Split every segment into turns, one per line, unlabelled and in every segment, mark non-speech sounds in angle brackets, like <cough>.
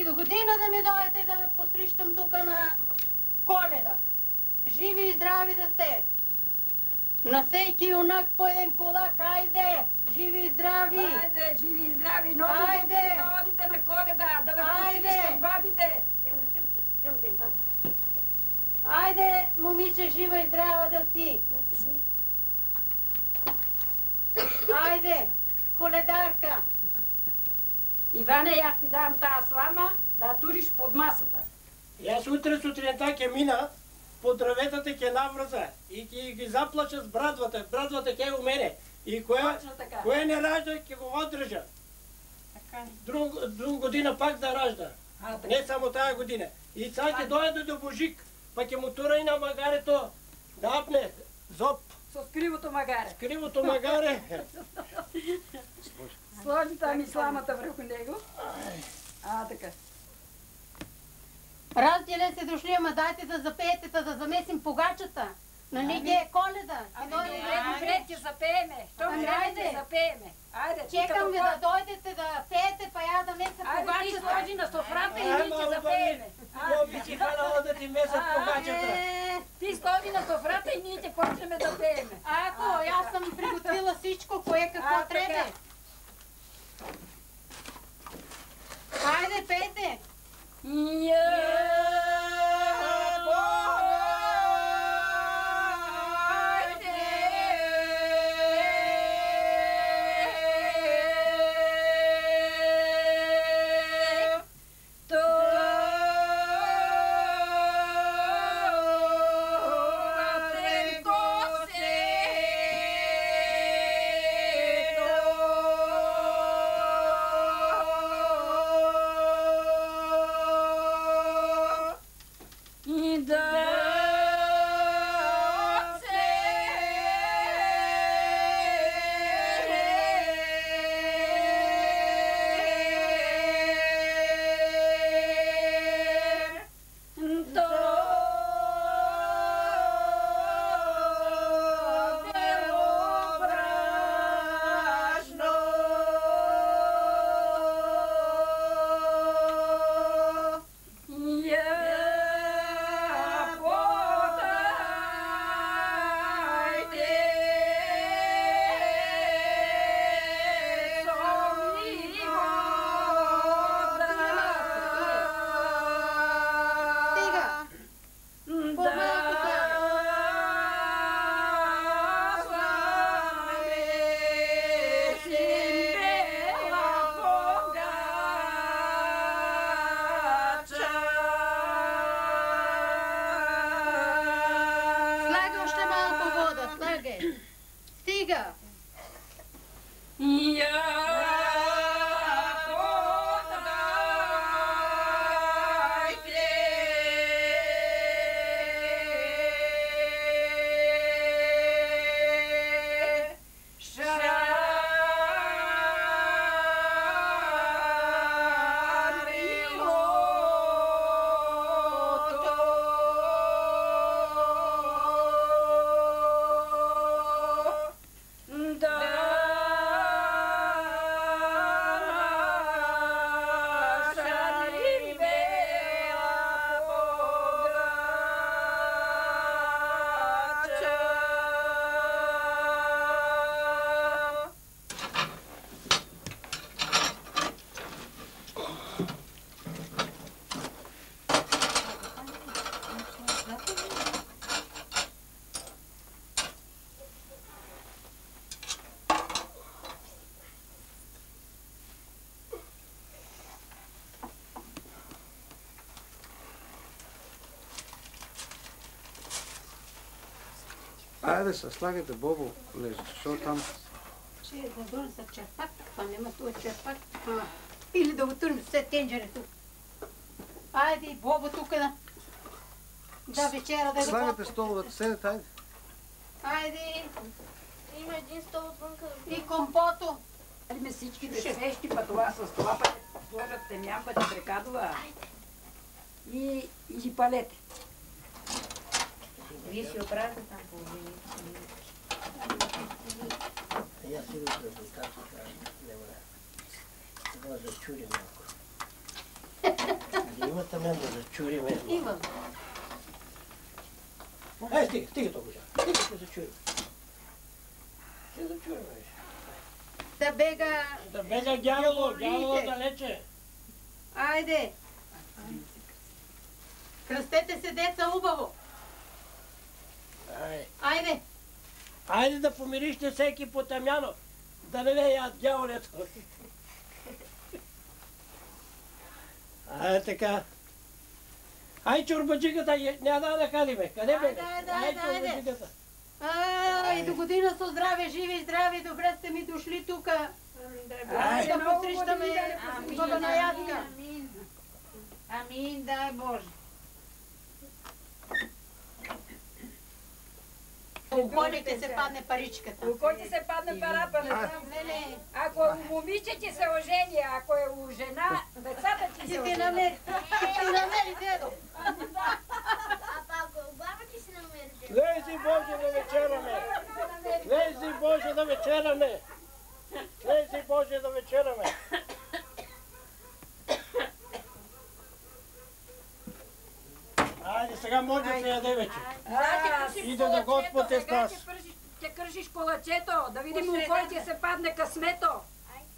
и до година
да ми дойдете да ме посрещам тук на коледа. Живи и здрави да сте. На всеки юнак по един колак, айде! Живи и здрави!
Айде, живи и здрави, много
Айде.
години да одите на коледа, да ме
Айде.
посрещат бабите.
Айде, момиче, жива и здрава да си! Айде, коледарка!
Иване, аз ти дам тази слама да туриш под масата.
И аз утре сутринта ке мина, по дърветата ке навръза и ке ги заплача с брадвата. Брадвата ке е у мене. И кое, кое не ражда, ке го отрежа. Друг, друг година пак да ражда.
А, така.
Не само тая година. И сега ке дойде до Божик, па ке му тура и на магарето да апне зоб. <laughs>
С кривото магаре.
Кривото магаре.
Сложи там и сламата върху него. А, така.
Разделя се дошли, ама дайте да запеете, да, да замесим погачата. Нали ги е коледа?
Ами,
Ке дойде
добре,
да
добре, ще запееме. Що
Ами, айде.
ще запееме? Айде, ти
Чекам ви да дойдете да пеете, па я да меса
Айде, ти
погачата.
сложи на софрата и ние ще запееме.
Моби си хванала да ти месят
А,
погачата.
Е,
Ти сложи на софрата и ние ще почнем да пееме.
Ако, аз съм приготвила всичко, кое какво
А, така.
трябва. Хайде, пейте! Стига!
Айде се, слагайте Бобо, лежи, защото там...
Ще да донеса черпак, па нема това черпак. Или да турим все тенджере тук. Айде, Бобо тук да... Да вечера да го
Слагате
попи.
столовете, седете, айде.
Айде,
Има един стол отвънка.
и компото.
Ами всичките свещи, па това с това, па сложат темян, па ти прекадва. И, и палете.
Вие си оправите там половините.
Я си го резултат, не мора. Сега да зачури малко. Али имате мен да зачуриме.
Имам.
Ай, стига, стига толкова. Стига ще зачурим. Ще зачурим.
Да бега.
Да бега дяволо, дяволо далече.
Айде. Кръстете се, деца, убаво.
Ай.
Айде.
Айде да помириште всеки по Тамянов. Да не ве яд дяволето. Ай така. Ай чорбаджиката, няма да накадиме. Къде бе?
Айде, айде, айде, айде.
чорбаджиката.
Ай, до година со здраве, живи, здрави, добре сте ми дошли тука.
Ай,
Да посрещаме баба на ядка.
Амин, дай Боже.
Околите се падне паричката.
Ти се падне парата, не знам.
Не, не.
Ако е момиче ти се ожени, ако е у жена, децата ти се
ти
ожени.
намери. Ти намери, дедо.
А па ако е баба ти си намерите.
Лези Боже да вечераме. Лези Боже да вечераме. Лези Боже да вечераме. Айде, сега може да се яде вече.
А,
Иде да Господ е с
сега
нас.
ще кръжиш- колачето, да видим у кой ти се падне късмето.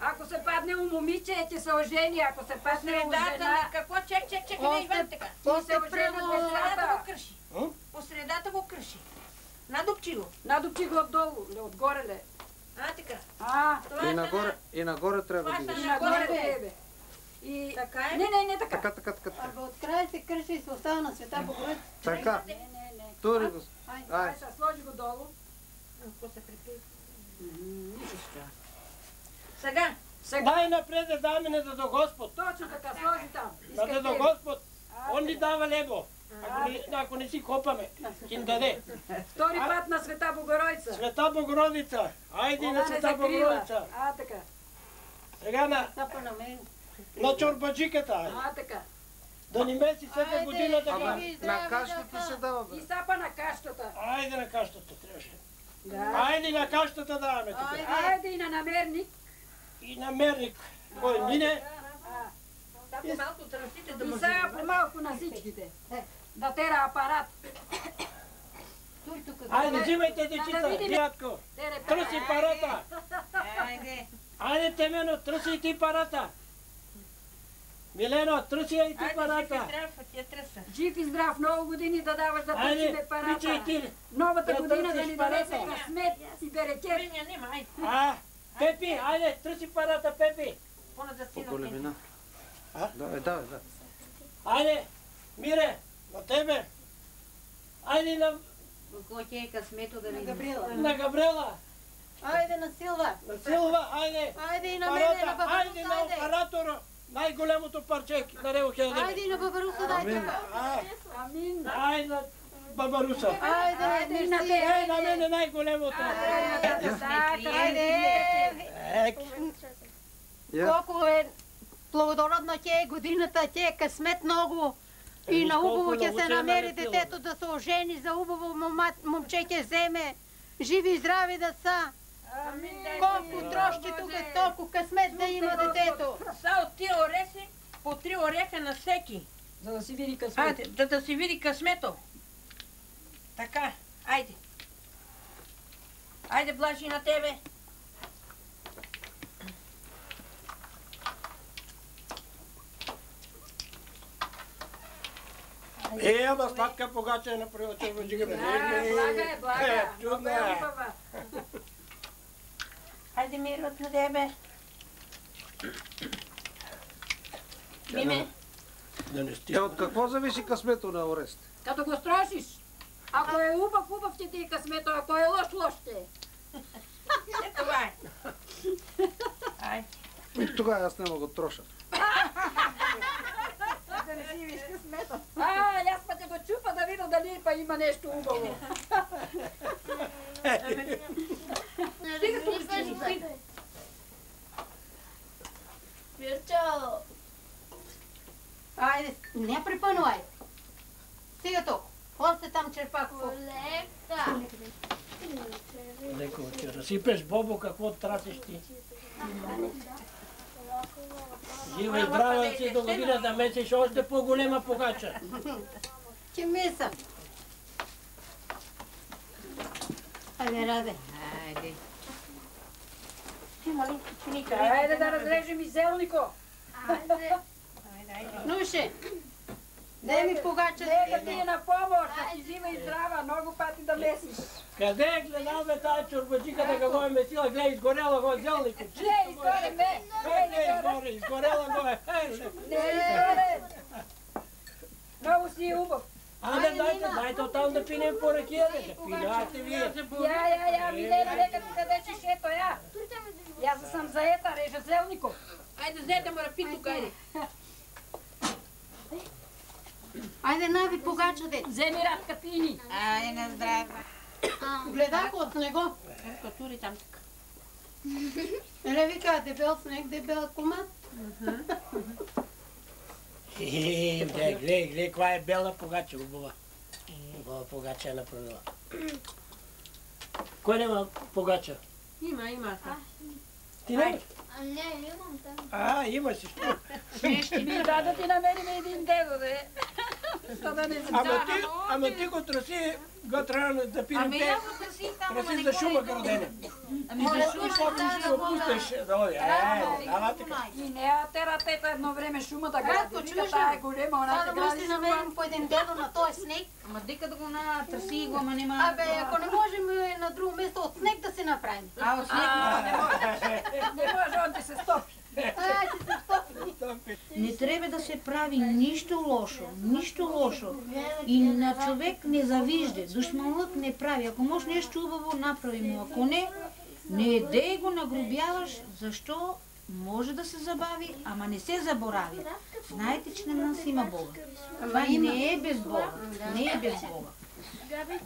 Ако се падне у момиче, ти се ожени, ако се падне у жена,
на какво? Чек, чек, чек, не Иван така.
Ожени
премо...
Средата го кръши. По средата го кръши. Надупчи го.
надупчи го отдолу, не отгоре ле.
А, така.
А,
Това
И
е
нагоре, и нагоре трябва да
са
и нагоре
Нагоре.
тебе. И...
Така е.
Не, не, не така.
Така, така, така. така.
Абе, от края се кръши и се остава на света Богородица.
Така.
Не, не, не.
Тури го.
Айде.
Ай.
Ай, сега сложи го долу.
Какво се припи? Сега.
Сега,
Най-напред да даме не да до Господ.
точно така, сложи там.
Да да до Господ. Он ни дава лего. Ако не, ако не си копаме, ще им даде.
Втори път на Света Богородица.
Света Богородица. Айде на Света. Богородица.
А, така.
Сега на,
Стапа на мен.
На чорбаджиката.
А, така.
Да ни меси всяка
Айде,
година така.
и здрави
На кашата
деца.
се дава, бе.
И сапа на кащата.
Айде на кащата трябваше.
Да.
Айде на кащата даваме тук.
Айде.
Айде и на намерник.
И намерник. Кой мине?
Тако малко тръстите да
И
му
сега по-малко на всичките. Да тера апарат.
Айде, взимайте
Да
дечица. Дядко. Тръси парата.
Айде.
Айде, Темено, тръси и ти парата. Милено, тръси я и ти парата.
Жив и здрав, много години да даваш да търсиме парата. Новата
Да
година да ни донесе
парата.
късмет и берекет.
Айде.
А, Пепи, айде, тръси парата, Пепи.
Пона да си
По големина.
А?
Давай, давай, давай.
Айде, Мире, на тебе. Айде на,
Кой ти е късмето да
На
видим?
Габриела.
на Габрела,
Айде на Силва.
на Силва, айде.
Айде и на мене, на
айде на оператора. Най-големото парче на него ще дадем.
Айде на Бабаруса, дай
Амин.
тук.
А,
Амин.
айде на Бабаруса.
Айде,
Айде и на
мерси.
Ей, на мене най-големото.
Айде. Колко е плодородна ти е годината, ти е късмет много. И на
колко
убаво ще се намери детето да се ожени, за убаво мома, момче ще вземе. Живи и здрави деца.
Амин.
Колко трошки тук е, толкова късмет да има детето.
Са от тия орехи, по три ореха на всеки.
За да си види късмет.
Да, да си види късмето. Така, айде. Айде, блажи на тебе.
Е, ама сладка погача е направила черводжига.
Да, блага е, блага.
Е, чудна е.
Хубава.
Айде, мирот на тебе. Миме,
Да не
Е,
стига.
от какво зависи късмето на Орест?
Като го строшиш. Ако е убав, убав ще ти е късмето, ако е лош, лош ще е.
е това е.
И тогава аз няма го троша.
А, аз па те го чупа да видя дали па има нещо убаво. Стига тук,
Вирчо.
Айде, не припънувай. Стига тук. Още там черпак.
Лека.
Леко ще разсипеш, Бобо, какво трасиш ти? Жива и здрава си до година да месиш още по-голема погача.
Че миса. Айде, раде.
Айде. Ти мали ученика.
Айде да разрежем и зелнико.
Айде.
Нуше, дай ми погача.
Нека ти е на помощ, да си жива и здрава, много пати да месиш.
Къде е гледал бе тая чорбаджика да го е месила? Гледай, изгорела го е зелнико.
Не, изгоре ме.
Е, не, изгоре, изгорела го е. Е, не.
Не, изгоре. Много си е хубав.
Айде, дайте, дайте оттам да пинем по ракия, да се пинявате вие.
Я, я, я, Милена, нека ти даде чешето, я. Я за съм заета, режа зелнико.
Айде, взете му рапи тук, айде.
Айде, нави погача, де.
Вземи радка пини.
Айде, на здраве.
Гледах от него.
Ето, тури там така.
Еле вика, дебел снег, дебел комат.
Е, гледай, гледай, гледай, каква е бела погача, хубава. Хубава погача е направила. Кой няма погача?
Има, има.
Ти нямаш?
А не, имам там.
А, имаш. що?
Ми да да ти намерим един дедо, де. За да не
Ама ти, ама ти го траси, го трябва да пинем
Ами
те.
я го не
за шума
е
градене.
Ами за шума
ще
да
го
го
пуснеш. Да, оди. Е, дава така.
И не тератета едно време шума да гради. Вика,
чуеш ли?
тая е голема, она
Сега
се
да може
гради
да намерим по един дедо на този снег.
Ама дека да го на търси го, ама нема...
Абе, ако не можем е, на друго место от снег да си направим.
А, от снег.
Не може. <laughs> Не може, он ти се стопи.
Ай, ще се стопи.
Не трябва да се прави нищо лошо, нищо лошо. И на човек не завижда, душманлък не прави. Ако може нещо хубаво, направи му. Ако не, не дей го нагрубяваш, защо може да се забави, ама не се заборави. Знаете, че на нас има Бога. Това не е без Бога. Не е без Бога.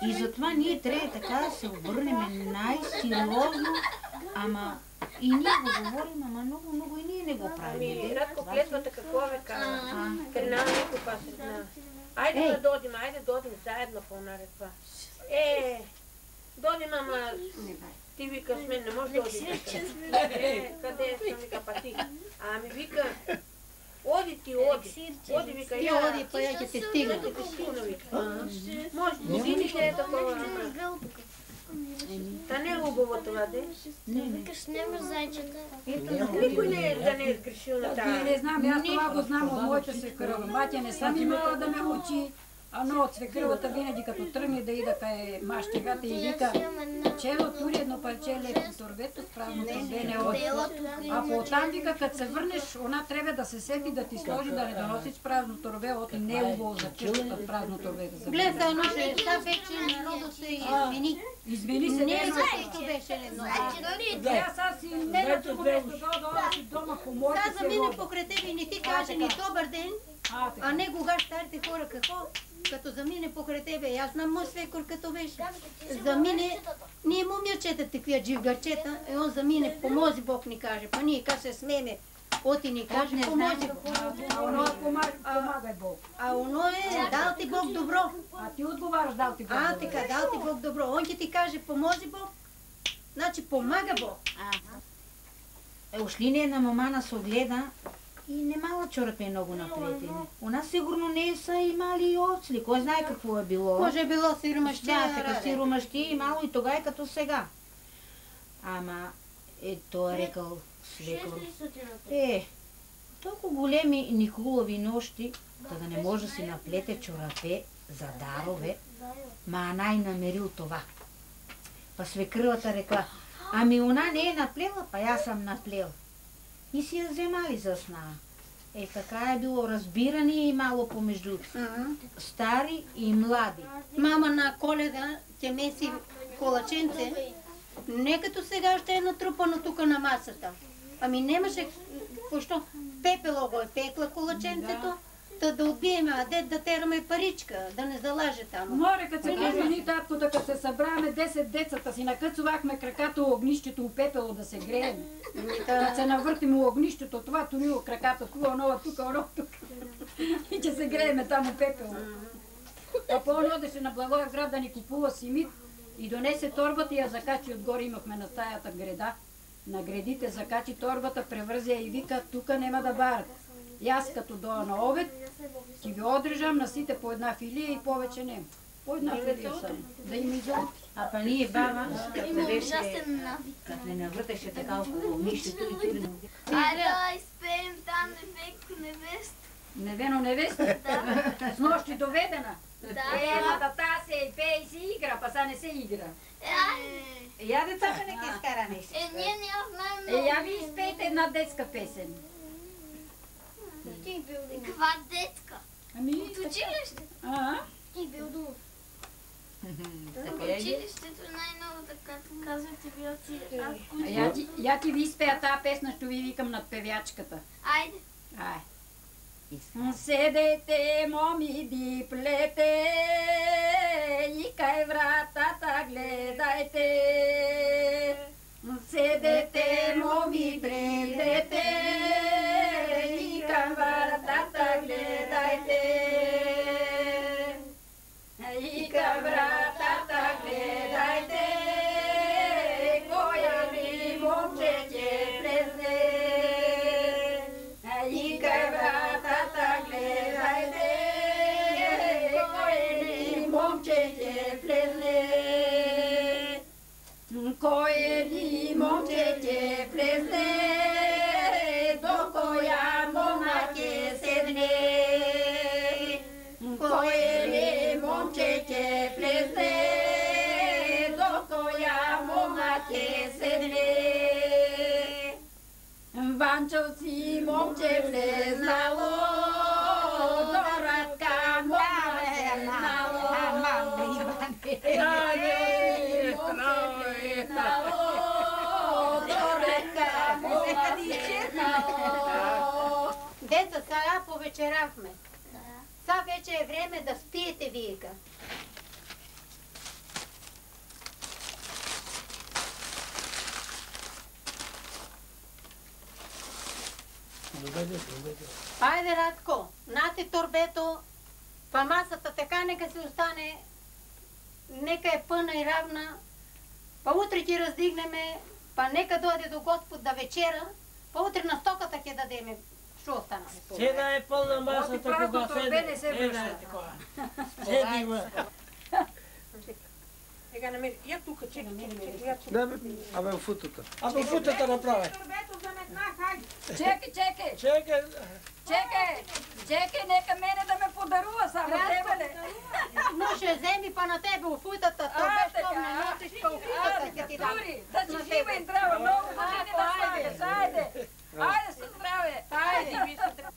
И затова ние трябва така да се обърнем най-сериозно, ама и ние го говорим, ама много, много и ние не го правим.
Ами, Радко, клетвата какво ве казва? Трина никой пасредна. Айде
Ей.
да додим, айде додим заедно по наредба. Е, додим, ама ти вика с мен не може да оди. Е, къде съм вика па ти? Ами вика, оди ти, оди. Оди вика,
Ти
я.
оди, па я ще те стигна.
Ще те стигна, вика. Може, годините е такова. Та не е хубаво това, де.
Викаш, нема зайчета.
Никой не е да не е сгрешил на тази.
не знам, аз това го знам от моята свекърва. Батя не съм имала да ме учи, а но от свекървата винаги като тръгне да ида кай мащегата и вика, Чело тури едно парче леко торбето с празно торбене от. А по там вика, като се върнеш, она трябва да се сети да ти сложи да не доносиш празно торбе, от и не е за къщата празно торбе да се
Гледай, нуше, сега вече народу се извини.
Извини се,
Не е
е
защото беше едно.
Аз аз си не на друго место, да да си дома по моите
Сега
се
замине
води.
покрай тебе и не ти каже ни добър ден,
А,
не кога старите хора какво, като замине покрай тебе. Аз знам мой свекор като беше. Замине, ние момичета такива дживгарчета, и он замине, помози Бог ни каже, па ние как се смееме, оти ни каже, помози Бог.
А оно е помагай, Бог.
А оно е, дал ти Бог добро.
А ти отговаряш, дал ти Бог.
А, така, дал ти Бог добро. Он ти каже, помози Бог, значи помага Бог.
Е, ушли не на мама се огледа и не мала чорапе много наплетени. У нас сигурно не са имали и оцли. Кой знае какво е било.
Може е било сиромащина.
Да, така сиромащи и мало и тогава е като сега. Ама, е, той е рекал свекъл. Е, толкова големи ни хубави нощи, та да не може да си наплете чорапе за дарове, ма най-намерил това. Па свекрилата рекла, ами она не е наплела, па аз съм наплел. И си я вземали за сна. Е, така е било разбиране и мало помежду стари и млади.
Мама на коледа ќе меси колаченце, не като сега ще е натрупано тук на масата. Ами немаше, пощо пепело го е пекла колаченцето, та да отбиеме, а дед да тераме паричка, да не залаже там.
Море, като се извини, татко, да като се събраме 10 децата си, накъцувахме краката у огнището, у пепело да се греем. Като се навъртим у огнището, това турило краката, кува нова тук, оно тук. И че се грееме там у пепело. А по он одеше на Благоев град да ни купува симит и донесе торбата и я закачи отгоре имахме на стаята греда. На гредите закачи торбата, превързя и вика, тука нема да барат. И аз като доя на обед, ти ви одрежам на сите по една филия и повече не. По една филия само. Да им изолти.
А па ние баба, като беше, като не навърташе така около мишето и тури.
Айде да изпеем там невек невест.
Невено невеста. С нощи доведена.
Да.
Е, ма да та се и пее и си игра, па са не се игра.
Е, айде.
Я децата не ги изкараме.
Е, ние не я знаем
Е, я ви изпейте една детска песен.
Каква детска?
Ами,
От училище.
а,
И Билдунов.
Така
В
е.
училището най-много така казвате билци.
а я, ти, я ти ви изпея тази песна, ще ви викам над певячката.
Айде.
Ай. Седете, моми, диплете, и кай вратата гледайте. Седете, моми, гледете, ли влезнало.
Деца, сега повечеравме. Сега вече е време да спиете вика.
Доведе, доведе.
Айде, Радко, нате торбето, па масата така нека си остане, нека е пъна и равна, па утре ти раздигнеме, па нека дойде до Господ да вечера, па утре на стоката ќе дадеме. Що остана?
Седа е пълна масата, кога седе.
не се
Е, да, такова. Седи, ма.
Ега намери. Я чекай. Я тука.
Да, бе, абе, в футата.
А по футата направи.
Чекай, чекай,
Чекай.
чекай, чекай, нека мене да ме подарува само тебе ли.
Но ще вземи па на тебе уфутата, торбе,
така,
щом не носиш па уфутата ќе ти дам.
Да си жива им трябва много години да слагаш, айде. Айде, はい、